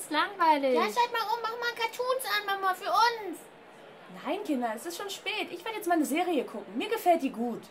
ist langweilig. Ja, schalt mal um, mach mal Cartoons an, Mama, für uns. Nein, Kinder, es ist schon spät. Ich werde jetzt mal eine Serie gucken. Mir gefällt die gut.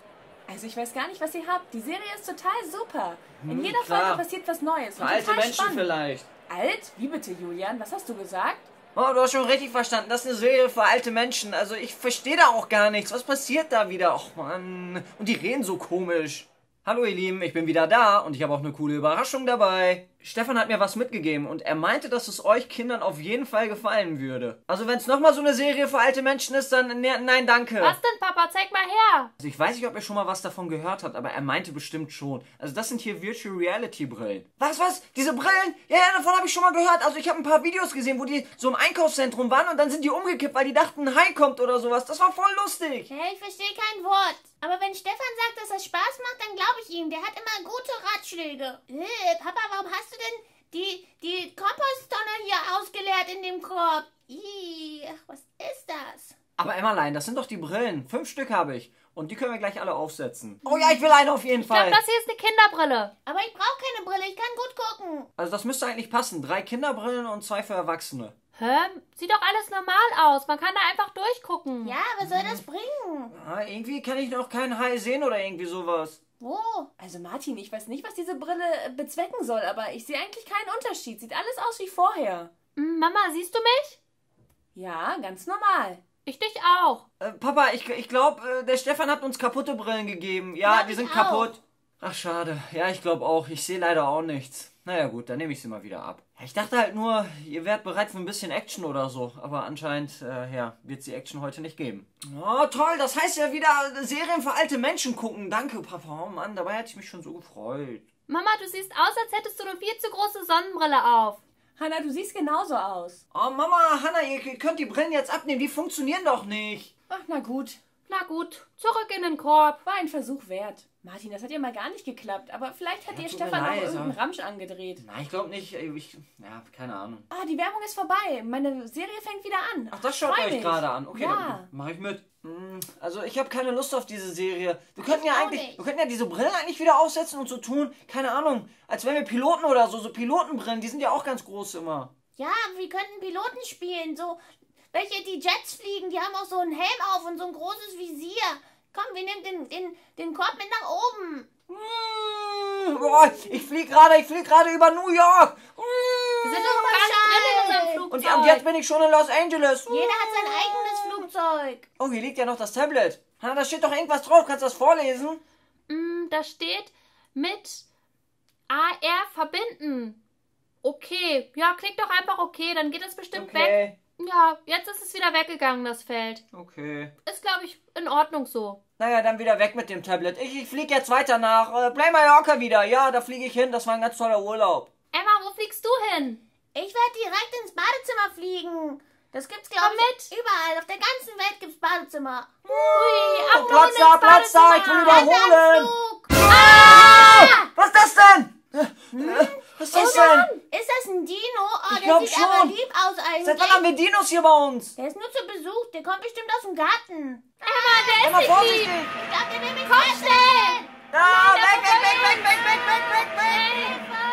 Also ich weiß gar nicht, was ihr habt. Die Serie ist total super. In Hm, jeder klar. Folge passiert was Neues. Für und alte total Menschen spannend. vielleicht. Alt? Wie bitte, Julian? Was hast du gesagt? Oh, du hast schon richtig verstanden. Das ist eine Serie für alte Menschen. Also ich verstehe da auch gar nichts. Was passiert da wieder? Och Mann. Und die reden so komisch. Hallo ihr Lieben, ich bin wieder da und ich habe auch eine coole Überraschung dabei. Stefan hat mir was mitgegeben und er meinte, dass es euch Kindern auf jeden Fall gefallen würde. Also wenn es nochmal so eine Serie für alte Menschen ist, dann ne, nein, danke. Was denn, Papa? Zeig mal her. Also ich weiß nicht, ob ihr schon mal was davon gehört habt, aber er meinte bestimmt schon. Also das sind hier Virtual Reality Brillen. Was, was? Diese Brillen? Ja, ja, davon habe ich schon mal gehört. Also ich habe ein paar Videos gesehen, wo die so im Einkaufszentrum waren und dann sind die umgekippt, weil die dachten, ein Hai kommt oder sowas. Das war voll lustig. Hey, ich verstehe kein Wort. Aber wenn Stefan sagt, dass das Spaß macht, dann glaube ich ihm. Der hat immer gute Ratschläge. Äh, Papa, warum hast du denn die, die Komposttonne hier ausgeleert in dem Korb? Ih, ach, was ist das? Aber Emmerlein, das sind doch die Brillen. Fünf Stück habe ich. Und die können wir gleich alle aufsetzen. Oh ja, ich will eine auf jeden Ich glaube, Fall. das hier ist eine Kinderbrille. Aber ich brauche keine Brille, ich kann gut gucken. Also das müsste eigentlich passen. Drei Kinderbrillen und zwei für Erwachsene. Hä? Sieht doch alles normal aus. Man kann da einfach durchgucken. Ja, was soll das bringen? Ah, irgendwie kann ich noch keinen Hai sehen oder irgendwie sowas. Wo? Also Martin, ich weiß nicht, was diese Brille äh, bezwecken soll, aber ich sehe eigentlich keinen Unterschied. Sieht alles aus wie vorher. Hm, Mama, siehst du mich? Ja, ganz normal. Ich dich auch. Äh, Papa, ich, ich glaube, äh, der Stefan hat uns kaputte Brillen gegeben. Ja, Glaub die sind auch. kaputt. Ach, schade. Ja, ich glaube auch. Ich sehe leider auch nichts. Naja, gut, dann nehme ich sie mal wieder ab. Ich dachte halt nur, ihr wärt bereit für ein bisschen Action oder so. Aber anscheinend, äh, ja, wird die Action heute nicht geben. Oh, toll. Das heißt ja wieder äh, Serien für alte Menschen gucken. Danke, Papa. Oh Mann, dabei hätte ich mich schon so gefreut. Mama, du siehst aus, als hättest du eine viel zu große Sonnenbrille auf. Hanna, du siehst genauso aus. Oh, Mama, Hanna, ihr könnt die Brillen jetzt abnehmen. Die funktionieren doch nicht. Ach, na gut. Na gut, zurück in den Korb. War ein Versuch wert. Martin, das hat ja mal gar nicht geklappt, aber vielleicht hat Ja, dir Stefan leid, irgendeinen ja. Ramsch angedreht. Nein, ich glaube nicht. Ich, ja, keine Ahnung. Ah, die Werbung ist vorbei. Meine Serie fängt wieder an. Ach, das schaut Freu ihr euch gerade an. Okay, Ja. dann mach ich mit. Hm, Also ich habe keine Lust auf diese Serie. Wir könnten ja auch eigentlich, nicht. wir könnten ja diese Brillen eigentlich wieder aufsetzen und so tun, keine Ahnung, als wären wir Piloten oder so, so Pilotenbrillen, die sind ja auch ganz groß immer. Ja, wir könnten Piloten spielen. So, welche die Jets fliegen, die haben auch so einen Helm auf und so ein großes Visier. Komm, wir nehmen den, den, den Korb mit nach oben. Hm, boah, ich flieg gerade, ich flieg gerade über New York. Wir Hm, sind doch nicht drin in unserem Flugzeug. und, und jetzt bin ich schon in Los Angeles. Jeder hat sein eigenes Flugzeug. Oh, hier liegt ja noch das Tablet. Ha, da steht doch irgendwas drauf. Kannst du das vorlesen? Hm, da steht mit AR verbinden. Okay, ja, klick doch einfach okay, dann geht es bestimmt weg. Ja, jetzt ist es wieder weggegangen, das Feld. Okay. Ist, glaube ich, in Ordnung so. Naja, dann wieder weg mit dem Tablet. Ich, ich fliege jetzt weiter nach äh, Play Mallorca wieder. Ja, da fliege ich hin. Das war ein ganz toller Urlaub. Emma, wo fliegst du hin? Ich werde direkt ins Badezimmer fliegen. Das gibt's, Komm glaube ich, mit. überall. Auf der ganzen Welt gibt's Badezimmer. Ui, Oh, ab Platz da, Platz da, ich will überholen. Ah! Was ist das denn? Äh, Was ist das denn? Ist das ein Dino? Oh, Ich der glaub sieht aber schon. lieb aus eigentlich. Seit wann haben wir Dinos hier bei uns? Der ist nur zu Besuch. Der kommt bestimmt aus dem Garten. Emma, der Emma, ist nicht lieb. Ich glaube, der will mich Komm schnell! Ah, der weg, weg, weg, weg, weg, weg, weg, weg, weg! Hilfe.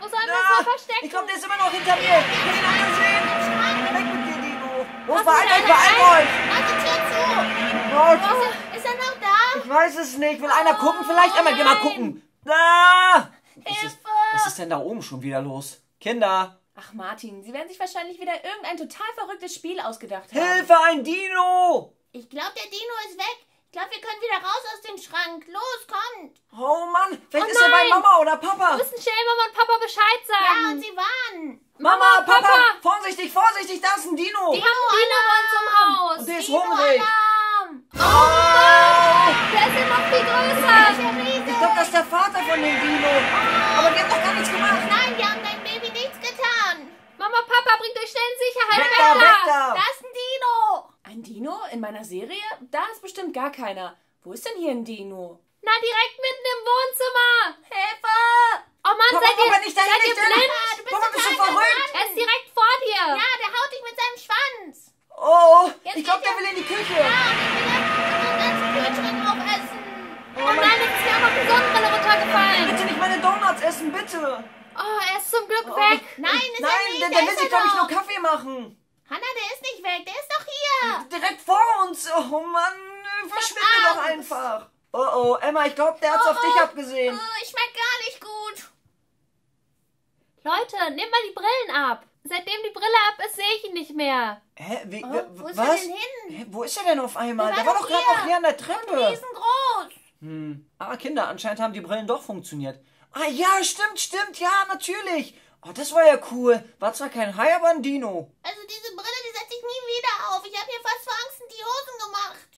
Wo sollen wir Ah, uns verstecken? ich glaube, der ist immer noch hinter mir. Ich will ihn nicht sehen. Weg mit dir, Dino. Los, beeilt euch, beeilt euch. Mach die Tür zu. Oh, Ist er noch da? Ich weiß es nicht. Will einer gucken? Vielleicht einmal. Geh mal gucken. Ah! Was ist, Hilfe. was ist denn da oben schon wieder los? Kinder! Ach, Martin, sie werden sich wahrscheinlich wieder irgendein total verrücktes Spiel ausgedacht haben. Hilfe, ein Dino! Ich glaube, der Dino ist weg. Ich glaube, wir können wieder raus aus dem Schrank. Los, kommt. Oh Mann, vielleicht Oh ist er bei. Mama oder Papa. Wir müssen schnell Mama und Papa Bescheid Ja, sagen. und sie waren. Mama, Papa, Papa. vorsichtig, vorsichtig, da ist ein Dino. Die haben Dino bei uns im Haus. Und der ist Dino hungrig. Alarm. Oh! Der ist ja noch viel größer. Ich glaube, das ist der Vater von dem Dino. Aber die haben doch gar nichts gemacht. Nein, wir haben deinem Baby nichts getan. Mama, Papa, bringt euch schnell in Sicherheit. Weg da, weg da. Da ist ein Dino. Ein Dino in meiner Serie? Da ist bestimmt gar keiner. Wo ist denn hier ein Dino? Na, direkt mitten im Wohnzimmer. Hilfe. Oh Mann, Papa, seid ihr, Papa, nicht dahin, seid ihr nicht dahin. blind? Ah, du bist Papa, bist du total verrückt? verrannt. Er ist direkt vor dir. Ja, der haut dich mit seinem Schwanz. Oh, Jetzt ich glaube, geht der will in die Küche. Ja, und ich will unseren ganzen Kühlschrank aufessen. Oh nein, jetzt ist mir auch noch die Sonnenbrille runtergefallen. Bitte nicht meine Donuts essen, bitte. Oh, er ist zum Glück Oh, weg. Nein, ist Nein, er nicht. der, da der will sich, glaube ich, nur Kaffee machen. Hanna, der ist nicht weg. Der ist doch hier. Direkt vor uns. Oh Mann, verschwinde Verdammt. doch einfach. Oh oh, Emma, ich glaube, der hat's auf dich abgesehen. Oh, ich schmeck gar nicht gut. Leute, nimm mal die Brillen ab. Seitdem die Brille ab ist, sehe ich ihn nicht mehr. Hä, wie, Oh, wo ist was? er denn hin? Hä, wo ist er denn auf einmal? Der Der war doch gerade noch hier. hier an der Treppe. Riesengroß. Hm. Ah, Kinder, anscheinend haben die Brillen doch funktioniert. Ah ja, stimmt, stimmt, ja, natürlich. Oh, das war ja cool. War zwar kein Hai, aber ein Dino. Also diese Brille, die setze ich nie wieder auf. Ich habe hier fast vor Angst in die Hosen gemacht.